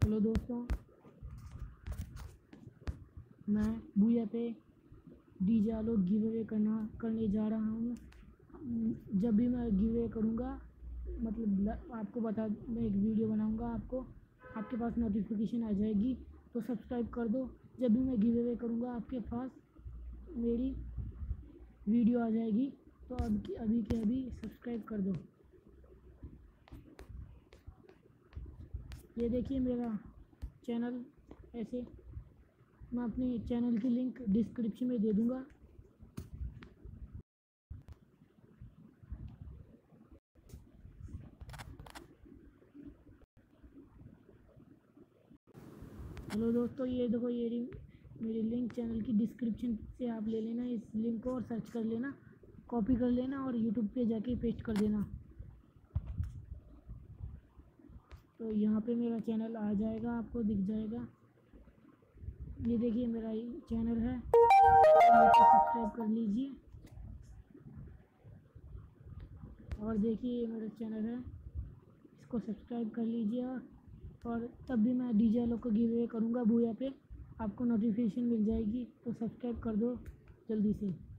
Hello दोस्तों। मैं भूया पे डी जालो गिव अवे करना, करने जा रहा हूँ। जब भी मैं गिव अवे करूँगा मतलब आपको बता, मैं एक वीडियो बनाऊँगा आपको। आपके पास नोटिफिकेशन आ जाएगी तो सब्सक्राइब कर दो। जब भी मैं गिव अवे करूँगा, आपके पास मेरी वीडियो आ जाएगी। तो अब की, अभी के अभी सब्सक्राइब कर दो। ये देखिए मेरा चैनल, ऐसे मैं अपने चैनल की लिंक डिस्क्रिप्शन में दे दूँगा। हेलो दोस्तों, ये देखो, ये मेरी लिंक चैनल की डिस्क्रिप्शन से आप ले लेना, इस लिंक को और सर्च कर लेना, कॉपी कर लेना और यूट्यूब पे जाके पेस्ट कर देना। तो यहाँ पे मेरा चैनल आ जाएगा, आपको दिख जाएगा। ये देखिए मेरा चैनल है। तो सब्सक्राइब कर लीजिए। और देखिए ये मेरा चैनल है। इसको सब्सक्राइब कर लीजिए और और तब भी मैं डीजे लोग को गिव अवे करूँगा भूया पे। आपको नोटिफिकेशन मिल जाएगी तो सब्सक्राइब कर दो जल्दी से।